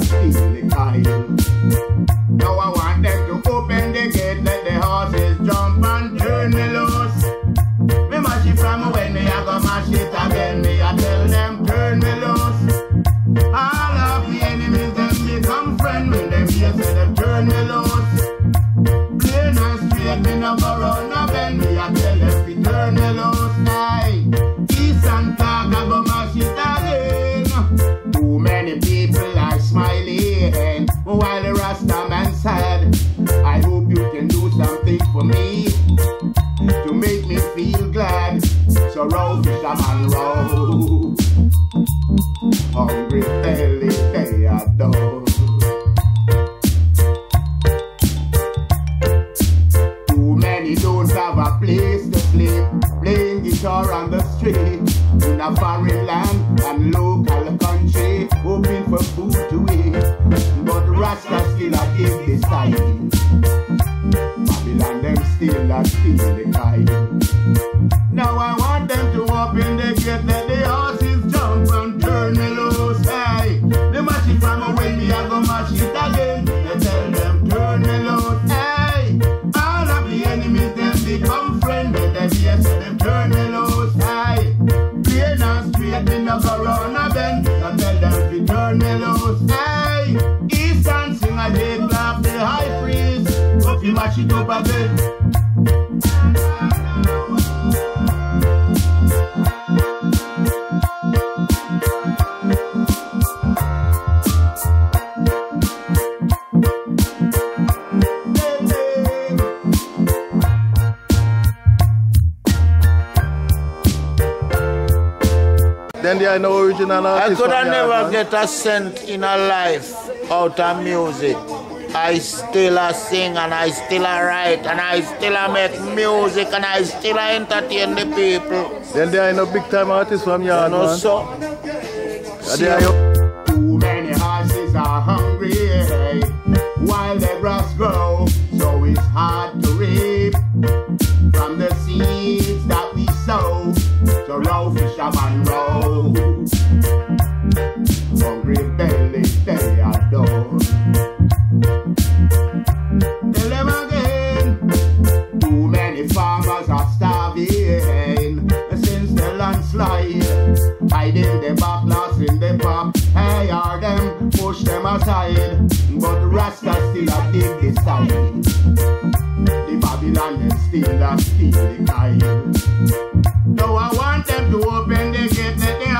still a smiling while the Rasta man said, I hope you can do something for me to make me feel glad. So roll fisherman roll. Hungry belly they dog. Too many don't have a place to sleep. Playing guitar on the street. In a foreign land and local still a give the. Babylon them still a steal the kind. Now I want them to open the gate, let the horses jump and turn me loose. Hey, they mash it from away, me I go mash it again. They tell them turn me loose. Hey, all of the enemies them become friends. Let them say them turn me loose. Hey, plain and straight, me no go Hope you mash it up again. Then there are no original artists. I could have never get a cent in a life out of music. I still a sing and I still a write and I still a make music and I still a entertain the people. Then there are no big time artists from You yard, know man. so? No- Too many horses are hungry eh, while the grass grow, so it's hard to reap from the seeds that we sow. So row fisherman row, hungry belly they are hiding them back, in them pop. Hey, are them, push them aside. But Rasta still a dig this time. The Babylon them still a steal the kind. Though I want them to open the gate, let them